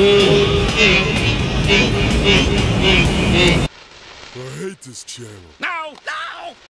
I hate this channel. No,